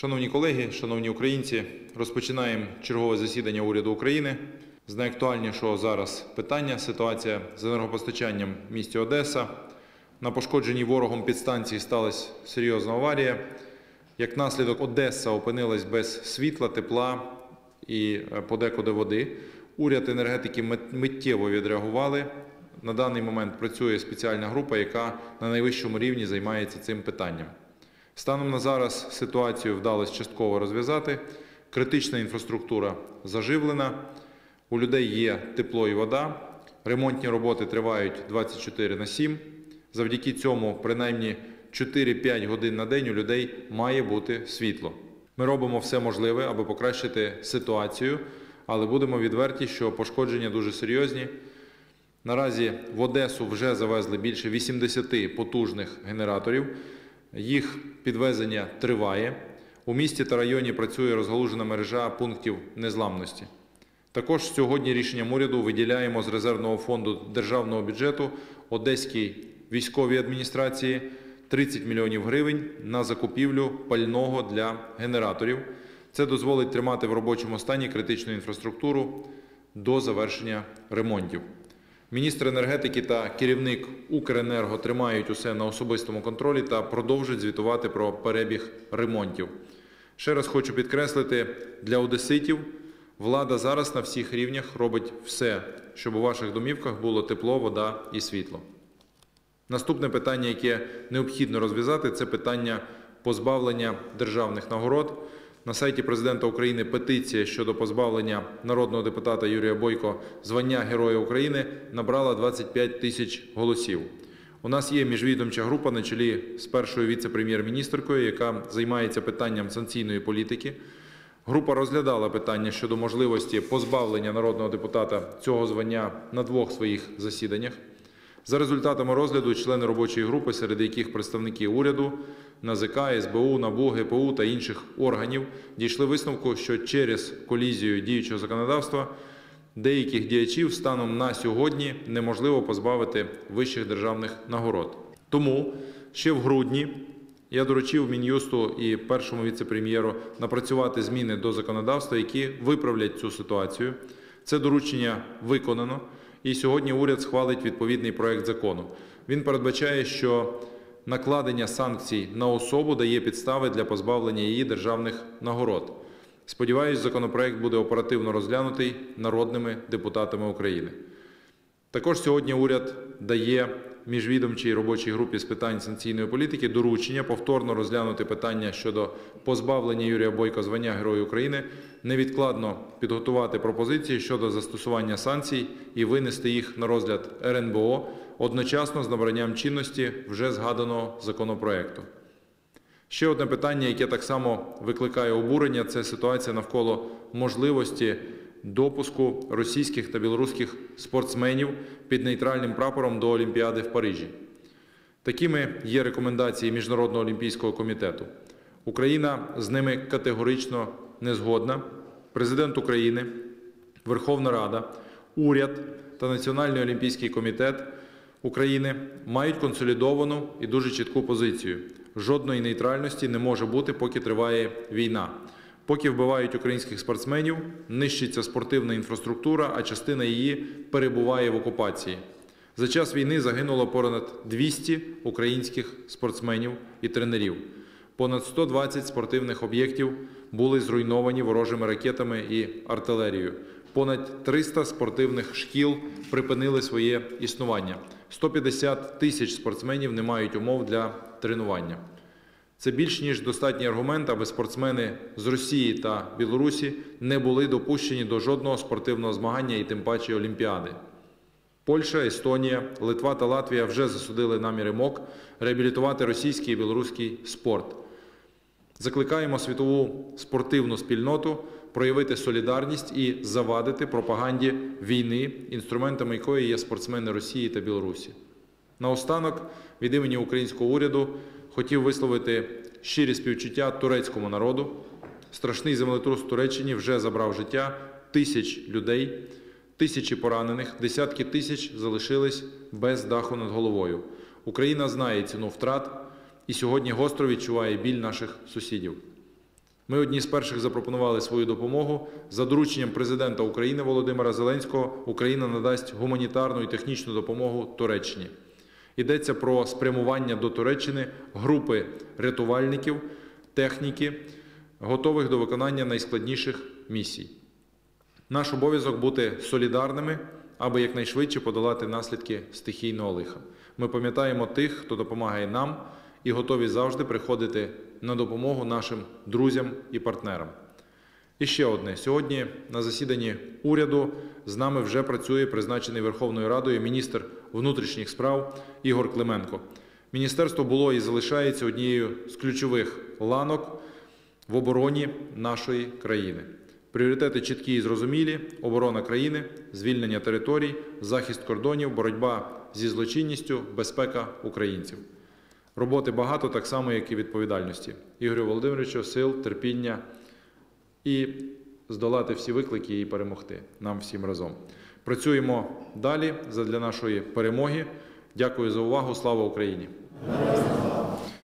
Шановні колеги, шановні українці, розпочинаємо чергове засідання уряду України. З найактуальнішого зараз питання ситуація з енергопостачанням в місті Одеса. На пошкодженій ворогом підстанції сталася серйозна аварія. Як наслідок, Одеса опинилась без світла, тепла і е, подекуди води. Уряд енергетики мит- миттєво відреагували. На даний момент працює спеціальна група, яка на найвищому рівні займається цим питанням. Станом на зараз ситуацію вдалося частково розв'язати. Критична інфраструктура заживлена, у людей є тепло і вода. Ремонтні роботи тривають 24 на 7. Завдяки цьому, принаймні 4-5 годин на день у людей має бути світло. Ми робимо все можливе, аби покращити ситуацію, але будемо відверті, що пошкодження дуже серйозні. Наразі в Одесу вже завезли більше 80 потужних генераторів. Їх підвезення триває. У місті та районі працює розгалужена мережа пунктів незламності. Також сьогодні рішенням уряду виділяємо з резервного фонду державного бюджету Одеській військовій адміністрації 30 мільйонів гривень на закупівлю пального для генераторів. Це дозволить тримати в робочому стані критичну інфраструктуру до завершення ремонтів. Міністр енергетики та керівник Укренерго тримають усе на особистому контролі та продовжують звітувати про перебіг ремонтів. Ще раз хочу підкреслити, для одеситів влада зараз на всіх рівнях робить все, щоб у ваших домівках було тепло, вода і світло. Наступне питання, яке необхідно розв'язати, це питання позбавлення державних нагород. На сайті президента України петиція щодо позбавлення народного депутата Юрія Бойко звання Героя України набрала 25 тисяч голосів. У нас є міжвідомча група на чолі з першою віце-прем'єр-міністркою, яка займається питанням санкційної політики. Група розглядала питання щодо можливості позбавлення народного депутата цього звання на двох своїх засіданнях. За результатами розгляду члени робочої групи, серед яких представники уряду, НАЗК, СБУ, НАБУ, ГПУ та інших органів, дійшли висновку, що через колізію діючого законодавства деяких діячів станом на сьогодні неможливо позбавити вищих державних нагород. Тому ще в грудні я доручив Мін'юсту і першому віце-прем'єру напрацювати зміни до законодавства, які виправлять цю ситуацію. Це доручення виконано, і сьогодні уряд схвалить відповідний проект закону. Він передбачає, що накладення санкцій на особу дає підстави для позбавлення її державних нагород. Сподіваюсь, законопроект буде оперативно розглянутий народними депутатами України. Також сьогодні уряд дає міжвідомчій робочій групі з питань санкційної політики доручення повторно розглянути питання щодо позбавлення Юрія Бойка звання Героя України, невідкладно підготувати пропозиції щодо застосування санкцій і винести їх на розгляд РНБО одночасно з набранням чинності вже згаданого законопроекту. Ще одне питання, яке так само викликає обурення, це ситуація навколо можливості допуску російських та білоруських спортсменів під нейтральним прапором до Олімпіади в Парижі. Такими є рекомендації Міжнародного олімпійського комітету. Україна з ними категорично не згодна. Президент України, Верховна Рада, уряд та Національний олімпійський комітет України мають консолідовану і дуже чітку позицію. Жодної нейтральності не може бути, поки триває війна. Поки вбивають українських спортсменів, нищиться спортивна інфраструктура, а частина її перебуває в окупації. За час війни загинуло понад 200 українських спортсменів і тренерів. Понад 120 спортивних об'єктів були зруйновані ворожими ракетами і артилерією. Понад 300 спортивних шкіл припинили своє існування. 150 тисяч спортсменів не мають умов для тренування. Це більш ніж достатній аргумент, аби спортсмени з Росії та Білорусі не були допущені до жодного спортивного змагання і тим паче Олімпіади. Польща, Естонія, Литва та Латвія вже засудили наміри МОК реабілітувати російський і білоруський спорт. Закликаємо світову спортивну спільноту проявити солідарність і завадити пропаганді війни, інструментами якої є спортсмени Росії та Білорусі. Наостанок від імені українського уряду хотів висловити щирі співчуття турецькому народу. Страшний землетрус в Туреччині вже забрав життя тисяч людей, тисячі поранених, десятки тисяч залишились без даху над головою. Україна знає ціну втрат і сьогодні гостро відчуває біль наших сусідів. Ми одні з перших запропонували свою допомогу. За дорученням президента України Володимира Зеленського Україна надасть гуманітарну і технічну допомогу Туреччині. Йдеться про спрямування до Туреччини групи рятувальників, техніки, готових до виконання найскладніших місій. Наш обов'язок бути солідарними, аби якнайшвидше подолати наслідки стихійного лиха. Ми пам'ятаємо тих, хто допомагає нам, і готові завжди приходити на допомогу нашим друзям і партнерам. І ще одне: сьогодні на засіданні уряду з нами вже працює призначений Верховною Радою міністр внутрішніх справ Ігор Клименко. Міністерство було і залишається однією з ключових ланок в обороні нашої країни. Пріоритети чіткі і зрозумілі: оборона країни, звільнення територій, захист кордонів, боротьба зі злочинністю, безпека українців. Роботи багато, так само, як і відповідальності. Ігорю Володимировичу, сил, терпіння і здолати всі виклики і перемогти нам всім разом. Працюємо далі задля нашої перемоги. Дякую за увагу. Слава Україні!